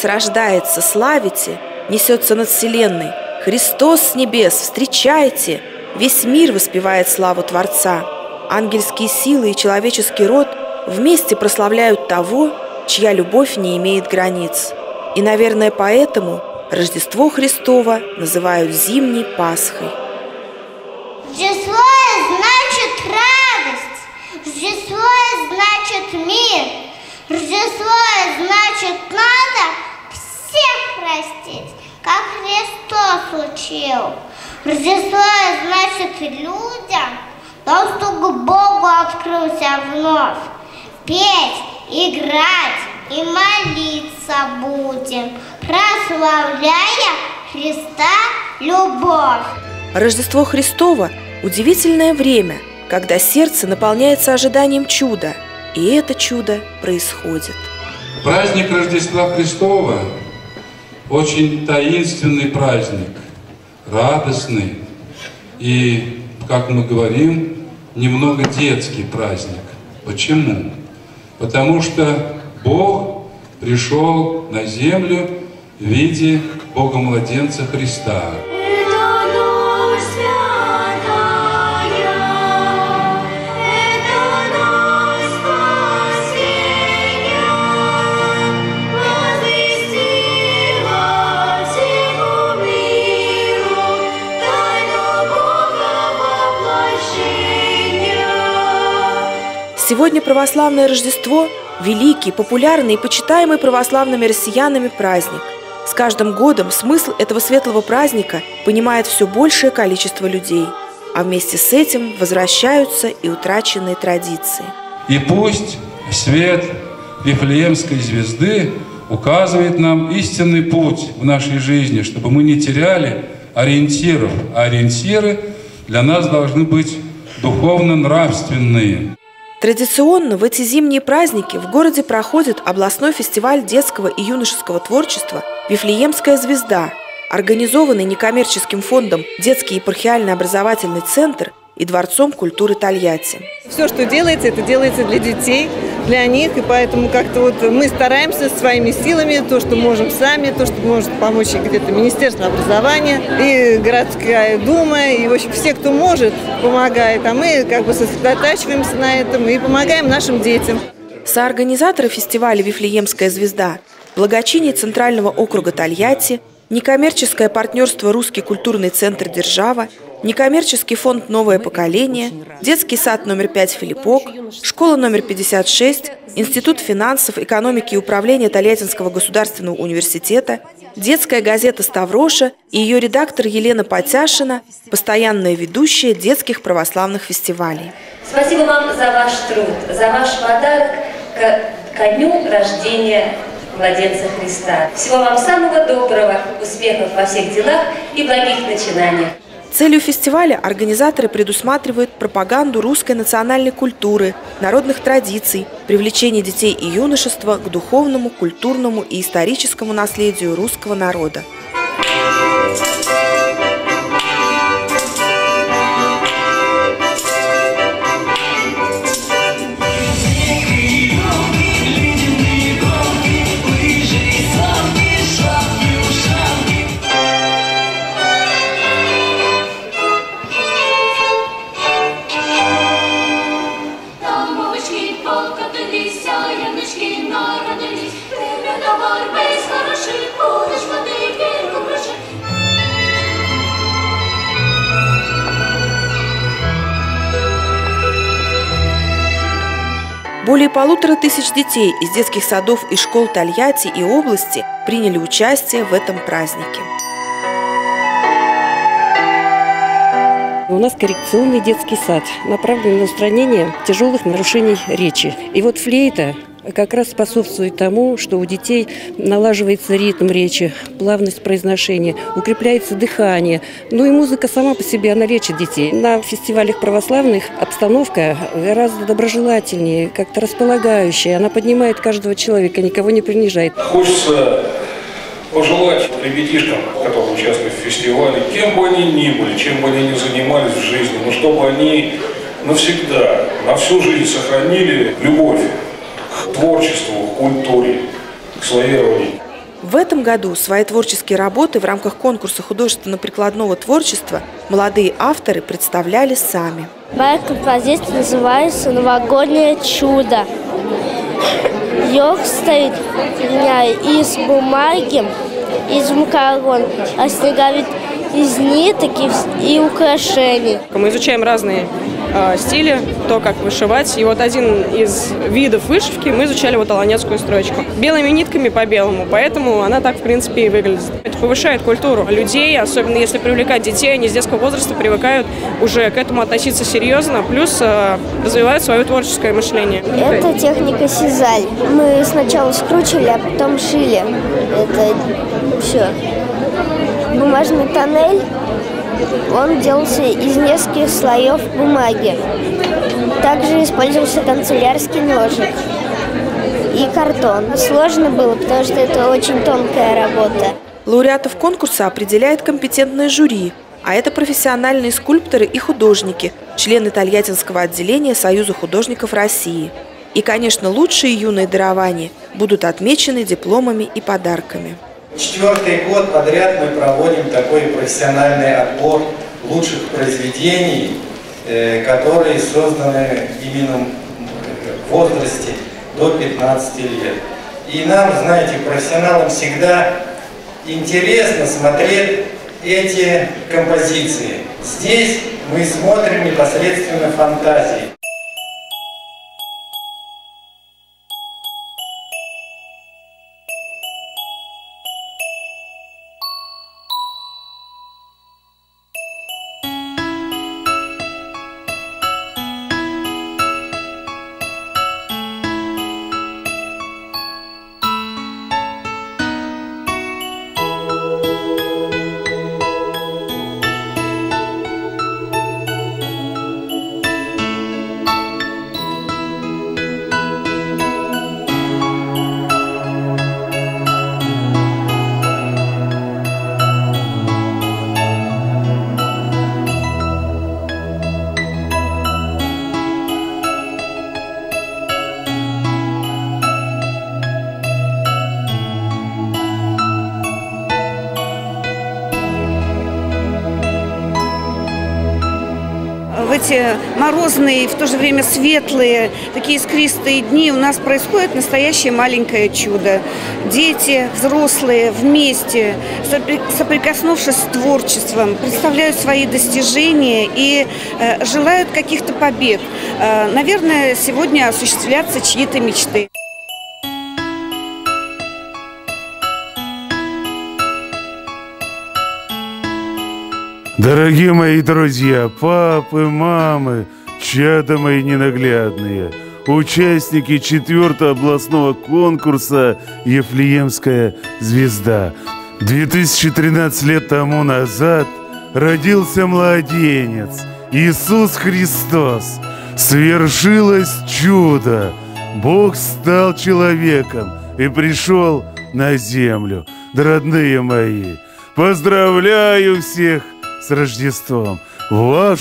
Христос рождается, славите, несется над вселенной. Христос с небес, встречайте! Весь мир воспевает славу Творца. Ангельские силы и человеческий род вместе прославляют того, чья любовь не имеет границ. И, наверное, поэтому Рождество Христово называют зимней Пасхой. Рождество значит радость, Рождество значит мир, Рождество значит надо всех простить, как Христос учил. Рождество значит людям доступ к Богу открылся вновь. Петь, играть и молиться будем, прославляя Христа любовь. Рождество Христово – удивительное время, когда сердце наполняется ожиданием чуда, и это чудо происходит. Праздник Рождества Христова – очень таинственный праздник, радостный и, как мы говорим, немного детский праздник. Почему? Потому что Бог пришел на землю в виде Бога-младенца Христа. Сегодня православное Рождество – великий, популярный и почитаемый православными россиянами праздник. С каждым годом смысл этого светлого праздника понимает все большее количество людей, а вместе с этим возвращаются и утраченные традиции. И пусть свет Вифлеемской звезды указывает нам истинный путь в нашей жизни, чтобы мы не теряли ориентиров, а ориентиры для нас должны быть духовно-нравственные. Традиционно в эти зимние праздники в городе проходит областной фестиваль детского и юношеского творчества «Вифлеемская звезда», организованный некоммерческим фондом «Детский епархиальный образовательный центр» и Дворцом культуры Тольятти. Все, что делается, это делается для детей, для них, и поэтому как-то вот мы стараемся своими силами, то, что можем сами, то, что может помочь где-то Министерство образования, и городская дума, и, в общем, все, кто может, помогает, а мы как бы сосредотачиваемся на этом и помогаем нашим детям. Соорганизаторы фестиваля «Вифлеемская звезда» благочиние Центрального округа Тольятти, некоммерческое партнерство «Русский культурный центр Держава», некоммерческий фонд «Новое поколение», детский сад номер 5 «Филиппок», школа номер 56, Институт финансов, экономики и управления Тольяттинского государственного университета, детская газета «Ставроша» и ее редактор Елена Потяшина, постоянная ведущая детских православных фестивалей. Спасибо вам за ваш труд, за ваш подарок к, ко дню рождения младенца Христа. Всего вам самого доброго, успехов во всех делах и благих начинаниях. Целью фестиваля организаторы предусматривают пропаганду русской национальной культуры, народных традиций, привлечение детей и юношества к духовному, культурному и историческому наследию русского народа. Более полутора тысяч детей из детских садов и школ Тольятти и области приняли участие в этом празднике. У нас коррекционный детский сад, направленный на устранение тяжелых нарушений речи. И вот флейта как раз способствует тому, что у детей налаживается ритм речи, плавность произношения, укрепляется дыхание. Ну и музыка сама по себе, она лечит детей. На фестивалях православных обстановка гораздо доброжелательнее, как-то располагающая. Она поднимает каждого человека, никого не принижает. Хочется пожелать ребятишкам, которые участвуют в фестивале, кем бы они ни были, чем бы они ни занимались в жизни, но чтобы они навсегда, на всю жизнь сохранили любовь к творчеству, к культуре, к своей родине. В этом году свои творческие работы в рамках конкурса художественно-прикладного творчества молодые авторы представляли сами. Моя композиция называется «Новогоднее чудо». Елка стоит у меня из бумаги, из макарон, а снеговик из ниток и украшений. Мы изучаем разные э, стили, то, как вышивать. И вот один из видов вышивки мы изучали вот аланецкую строчку. Белыми нитками по белому, поэтому она так, в принципе, и выглядит. Это повышает культуру людей, особенно если привлекать детей, они с детского возраста привыкают уже к этому относиться серьезно, плюс э, развивают свое творческое мышление. Это техника сизаль. Мы сначала скручивали, а потом шили. Это все. Бумажный тоннель он делался из нескольких слоев бумаги. Также использовался канцелярский ножик и картон. Сложно было, потому что это очень тонкая работа. Лауреатов конкурса определяет компетентное жюри, а это профессиональные скульпторы и художники, члены Тольяттинского отделения Союза художников России. И, конечно, лучшие юные дарования будут отмечены дипломами и подарками. Четвертый год подряд мы проводим такой профессиональный отбор лучших произведений, э, которые созданы именно в возрасте до 15 лет. И нам, знаете, профессионалам всегда интересно смотреть эти композиции. Здесь мы смотрим непосредственно фантазии. Морозные, в то же время светлые, такие искристые дни у нас происходит настоящее маленькое чудо. Дети, взрослые вместе, соприкоснувшись с творчеством, представляют свои достижения и э, желают каких-то побед. Э, наверное, сегодня осуществлятся чьи-то мечты. Дорогие мои друзья, папы, мамы, чада мои ненаглядные, участники четвертого областного конкурса «Ефлеемская звезда». 2013 лет тому назад родился младенец, Иисус Христос. Свершилось чудо. Бог стал человеком и пришел на землю. Да, родные мои, поздравляю всех с Рождеством! Ваш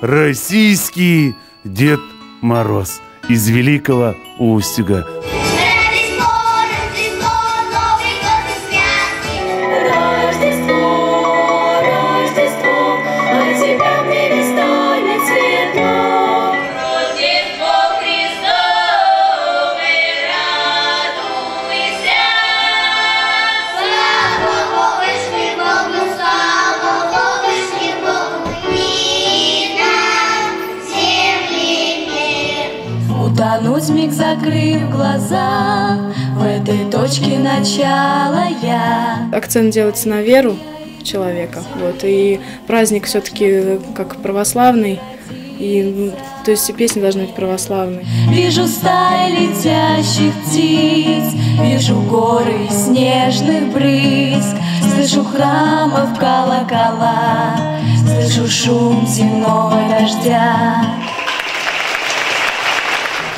российский Дед Мороз из Великого Устюга. Миг закрыв глаза В этой точке начала я Акцент делается на веру человека. Вот, и праздник все-таки как православный. И, то есть и песни должны быть православные. Вижу стаи летящих птиц, Вижу горы снежных брызг, Слышу храмов колокола, Слышу шум земного дождя.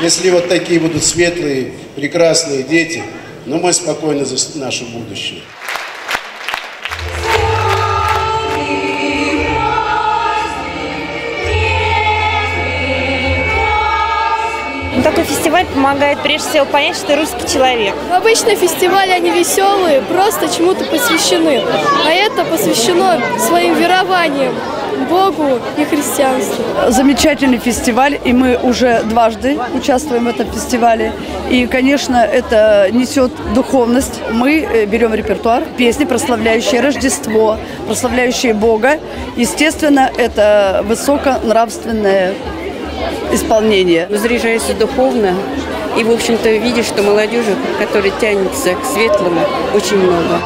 Если вот такие будут светлые, прекрасные дети, ну мы спокойны за наше будущее. Такой фестиваль помогает прежде всего понять, что ты русский человек. Обычно фестивали, они веселые, просто чему-то посвящены. А это посвящено своим верованиям. Богу и христианству. Замечательный фестиваль, и мы уже дважды участвуем в этом фестивале. И, конечно, это несет духовность. Мы э, берем репертуар, песни, прославляющие Рождество, прославляющие Бога. Естественно, это высоконравственное исполнение. Заряжаешься духовно, и, в общем-то, видишь, что молодежи, которая тянется к светлому, очень много.